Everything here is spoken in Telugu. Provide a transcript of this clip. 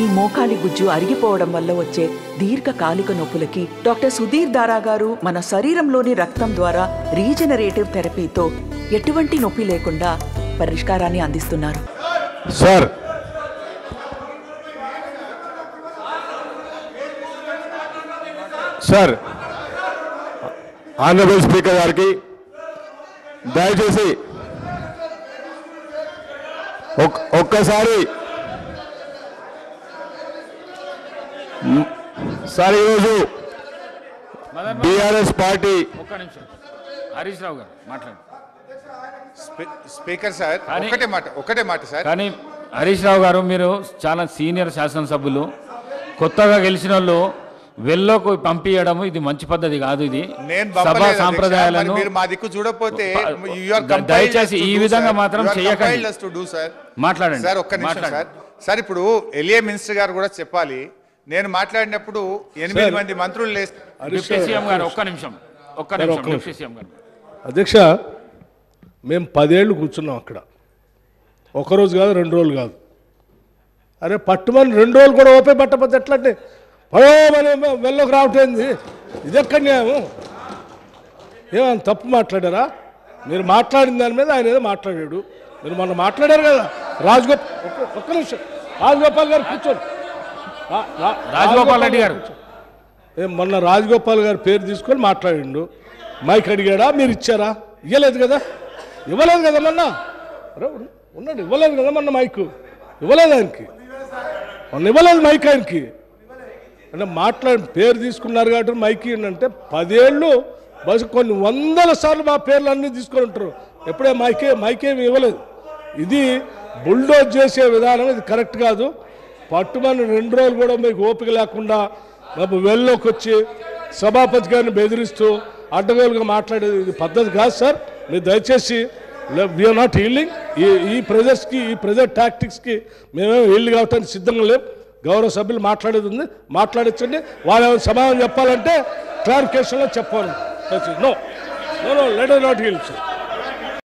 మీ మోకాలి గుజ్జు అరిగిపోవడం వల్ల వచ్చే దీర్ఘకాలిక నొప్పులకి డాక్టర్ సుధీర్ దారా గారు మన శరీరంలోని రక్తం ద్వారా రీజనరేటివ్ థెరపీతో ఎటువంటి నొప్పి లేకుండా పరిష్కారాన్ని అందిస్తున్నారు. సార్. సార్ ఆనరబుల్ స్పీకర్ గారికి దయచేసి ఒక్కసారి మ్, సార్ ఈరోజు బీఆర్ఎస్ పార్టీ ఒక్క నిమిషం. హరీష్ రావు గారు మాట్లాడండి. స్పీ- స్పీకర్ సార్ కానీ- ఒకటే మాట ఒకటే మాట సార్. కానీ హరీష్ రావు గారు మీరు చాలా సీనియర్ శాసనసభ్యులు. కొత్తగా గెలిచిన వాళ్ళు వెళ్ళకు పంపించడం ఇది మంచి పద్ధతి కాదు ఇది. నేను సభా. సాంప్రదాయాలను మా దిక్కు చూడకపోతే దయచేసి ఈ విధంగా. మాత్రం చేయకండి. మాట్లాడండి. సార్ ఒక్క నిమిషం సార్. సార్ ఇప్పుడు ఎలియా మినిస్టర్ గారు కూడా చెప్పాలి. నేను మాట్లాడినప్పుడు ఎనిమిది మంది మంత్రులు లేస్ డిప్యూటీ సీఎం గారు ఒక్క నిమిషం ఒక్క నిమిషం అధ్యక్ష మేము పదేళ్ళు కూర్చున్నాం అక్కడ. ఒకరోజు కాదు రెండు రోజులు కాదు. అరే పట్టుమని రెండు రోజులు కూడా ఓపే పట్టకపోతే ఎట్లా అంటే పడవమని వెళ్ళకు రావటేంది ఇది ఎక్కడ న్యాయం ఏమైనా తప్పు మాట్లాడారా? మీరు మాట్లాడిన దాని మీద ఆయన ఏదో మాట్లాడాడు. మీరు మొన్న మాట్లాడారు కదా రాజగోపాల్ ఒక్క- నిమిషం. రాజగోపాల్ గారు కూర్చోండి. రాజగోపాల్ రెడ్డి గారు. ఏం మొన్న రాజగోపాల్ గారి పేరు తీసుకొని మాట్లాడిండు. మైక్ అడిగాడా? మీరు ఇచ్చారా? ఇవ్వలేదు కదా? ఇవ్వలేదు కదా మొన్న? ఉన్నాడు ఇవ్వలేదు కదా మొన్న మైక్? ఇవ్వలేదు ఆయనకి. మొన్న ఇవ్వలేదు మైక్ ఆయనకి. అంటే మాట్లాడి పేరు తీసుకున్నారు కాబట్టి మైక్ అంటే పదేళ్ళు బస్ కొన్ని వందల సార్లు మా పేర్లు అన్నీ తీసుకొని ఉంటారు. ఎప్పుడే మైకే మైకేమి ఇవ్వలేదు. ఇది బుల్డోజ్ చేసే విధానం ఇది కరెక్ట్ కాదు. పట్టుమని రెండు రోజులు కూడా మీకు ఓపిక లేకుండా మాకు వెళ్ళలోకి వచ్చి సభాపతి గారిని బెదిరిస్తూ అడ్డగోలుగా మాట్లాడేది ఇది పద్ధతి కాదు సార్. మీరు దయచేసి వీఆర్ నాట్ హీల్డింగ్ ఈ ఈ ప్రెజర్స్కి ఈ ప్రెజర్ టాక్టిక్స్కి మేమేమో హీల్డ్ కావటానికి సిద్ధంగా లేం. గౌరవ సభ్యులు మాట్లాడేది ఉంది. మాట్లాడించండి వాళ్ళు ఏమైనా సమాధానం చెప్పాలంటే క్లారిఫికేషన్లో చెప్పాలి. No no no let not held sir